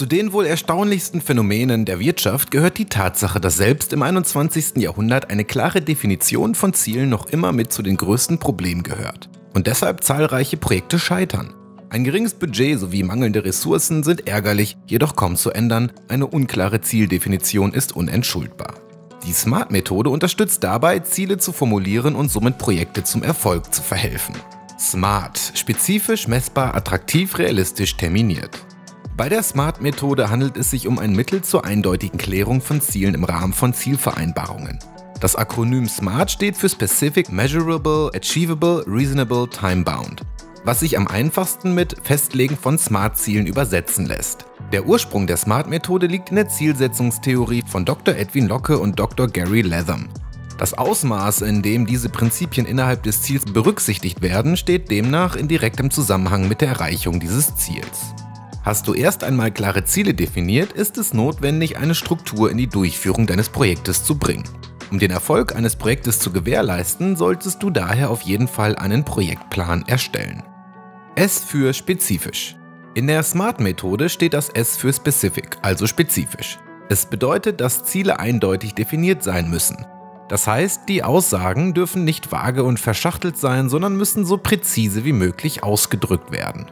Zu den wohl erstaunlichsten Phänomenen der Wirtschaft gehört die Tatsache, dass selbst im 21. Jahrhundert eine klare Definition von Zielen noch immer mit zu den größten Problemen gehört und deshalb zahlreiche Projekte scheitern. Ein geringes Budget sowie mangelnde Ressourcen sind ärgerlich, jedoch kaum zu ändern, eine unklare Zieldefinition ist unentschuldbar. Die SMART-Methode unterstützt dabei, Ziele zu formulieren und somit Projekte zum Erfolg zu verhelfen. SMART, spezifisch, messbar, attraktiv, realistisch, terminiert. Bei der SMART-Methode handelt es sich um ein Mittel zur eindeutigen Klärung von Zielen im Rahmen von Zielvereinbarungen. Das Akronym SMART steht für Specific, Measurable, Achievable, Reasonable, Time-Bound, was sich am einfachsten mit Festlegen von SMART-Zielen übersetzen lässt. Der Ursprung der SMART-Methode liegt in der Zielsetzungstheorie von Dr. Edwin Locke und Dr. Gary Latham. Das Ausmaß, in dem diese Prinzipien innerhalb des Ziels berücksichtigt werden, steht demnach in direktem Zusammenhang mit der Erreichung dieses Ziels. Hast du erst einmal klare Ziele definiert, ist es notwendig, eine Struktur in die Durchführung deines Projektes zu bringen. Um den Erfolg eines Projektes zu gewährleisten, solltest du daher auf jeden Fall einen Projektplan erstellen. S für spezifisch. In der SMART-Methode steht das S für specific, also spezifisch. Es bedeutet, dass Ziele eindeutig definiert sein müssen. Das heißt, die Aussagen dürfen nicht vage und verschachtelt sein, sondern müssen so präzise wie möglich ausgedrückt werden.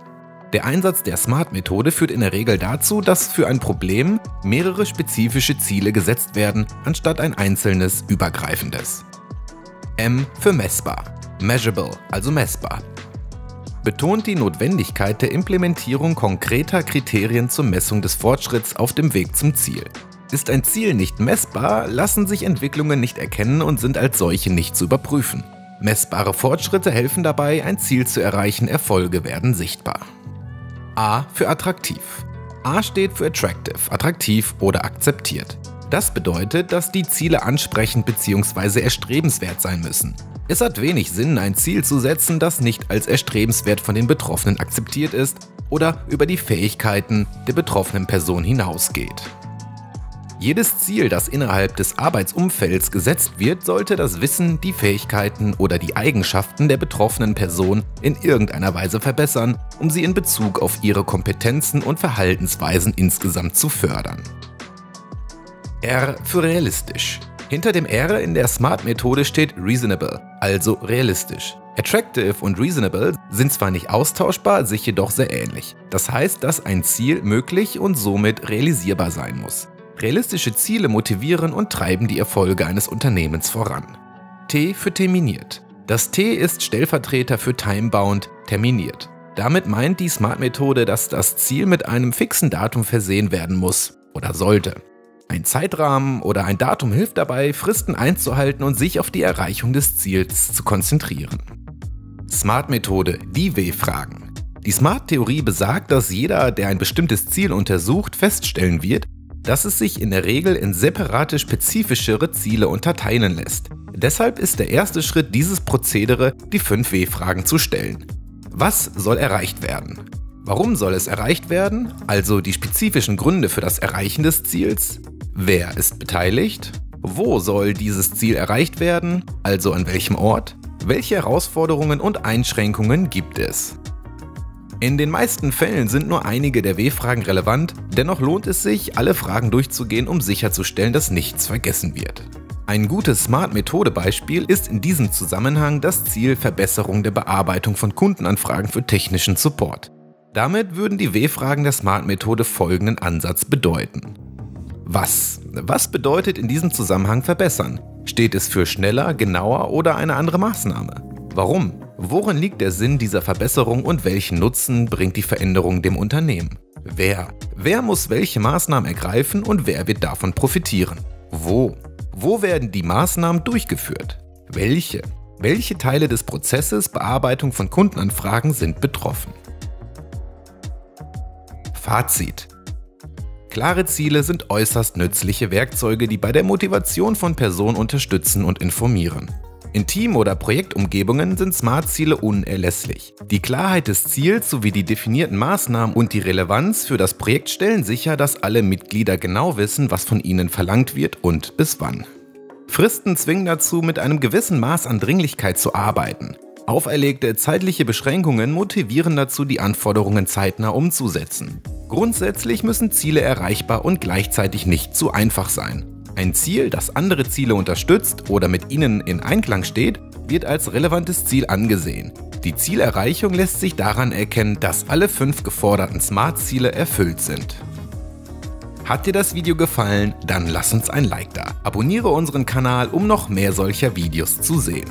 Der Einsatz der SMART-Methode führt in der Regel dazu, dass für ein Problem mehrere spezifische Ziele gesetzt werden, anstatt ein einzelnes übergreifendes. M für messbar. Measurable, also messbar. Betont die Notwendigkeit der Implementierung konkreter Kriterien zur Messung des Fortschritts auf dem Weg zum Ziel. Ist ein Ziel nicht messbar, lassen sich Entwicklungen nicht erkennen und sind als solche nicht zu überprüfen. Messbare Fortschritte helfen dabei, ein Ziel zu erreichen, Erfolge werden sichtbar. A für attraktiv. A steht für attractive, attraktiv oder akzeptiert. Das bedeutet, dass die Ziele ansprechend bzw. erstrebenswert sein müssen. Es hat wenig Sinn, ein Ziel zu setzen, das nicht als erstrebenswert von den Betroffenen akzeptiert ist oder über die Fähigkeiten der betroffenen Person hinausgeht. Jedes Ziel, das innerhalb des Arbeitsumfelds gesetzt wird, sollte das Wissen, die Fähigkeiten oder die Eigenschaften der betroffenen Person in irgendeiner Weise verbessern, um sie in Bezug auf ihre Kompetenzen und Verhaltensweisen insgesamt zu fördern. R für realistisch. Hinter dem R in der SMART-Methode steht reasonable, also realistisch. Attractive und reasonable sind zwar nicht austauschbar, sich jedoch sehr ähnlich. Das heißt, dass ein Ziel möglich und somit realisierbar sein muss. Realistische Ziele motivieren und treiben die Erfolge eines Unternehmens voran. T für terminiert. Das T ist Stellvertreter für timebound, terminiert. Damit meint die SMART-Methode, dass das Ziel mit einem fixen Datum versehen werden muss oder sollte. Ein Zeitrahmen oder ein Datum hilft dabei, Fristen einzuhalten und sich auf die Erreichung des Ziels zu konzentrieren. SMART-Methode, die W-Fragen. Die SMART-Theorie besagt, dass jeder, der ein bestimmtes Ziel untersucht, feststellen wird, dass es sich in der Regel in separate spezifischere Ziele unterteilen lässt. Deshalb ist der erste Schritt dieses Prozedere, die 5 W-Fragen zu stellen. Was soll erreicht werden? Warum soll es erreicht werden? Also die spezifischen Gründe für das Erreichen des Ziels. Wer ist beteiligt? Wo soll dieses Ziel erreicht werden? Also an welchem Ort? Welche Herausforderungen und Einschränkungen gibt es? In den meisten Fällen sind nur einige der W-Fragen relevant, dennoch lohnt es sich, alle Fragen durchzugehen, um sicherzustellen, dass nichts vergessen wird. Ein gutes Smart-Methode-Beispiel ist in diesem Zusammenhang das Ziel Verbesserung der Bearbeitung von Kundenanfragen für technischen Support. Damit würden die W-Fragen der Smart-Methode folgenden Ansatz bedeuten. Was? Was bedeutet in diesem Zusammenhang verbessern? Steht es für schneller, genauer oder eine andere Maßnahme? Warum? Worin liegt der Sinn dieser Verbesserung und welchen Nutzen bringt die Veränderung dem Unternehmen? Wer? Wer muss welche Maßnahmen ergreifen und wer wird davon profitieren? Wo? Wo werden die Maßnahmen durchgeführt? Welche? Welche Teile des Prozesses Bearbeitung von Kundenanfragen sind betroffen? Fazit. Klare Ziele sind äußerst nützliche Werkzeuge, die bei der Motivation von Personen unterstützen und informieren. In Team- oder Projektumgebungen sind Smart-Ziele unerlässlich. Die Klarheit des Ziels sowie die definierten Maßnahmen und die Relevanz für das Projekt stellen sicher, dass alle Mitglieder genau wissen, was von ihnen verlangt wird und bis wann. Fristen zwingen dazu, mit einem gewissen Maß an Dringlichkeit zu arbeiten. Auferlegte zeitliche Beschränkungen motivieren dazu, die Anforderungen zeitnah umzusetzen. Grundsätzlich müssen Ziele erreichbar und gleichzeitig nicht zu einfach sein. Ein Ziel, das andere Ziele unterstützt oder mit ihnen in Einklang steht, wird als relevantes Ziel angesehen. Die Zielerreichung lässt sich daran erkennen, dass alle fünf geforderten Smart-Ziele erfüllt sind. Hat dir das Video gefallen? Dann lass uns ein Like da. Abonniere unseren Kanal, um noch mehr solcher Videos zu sehen.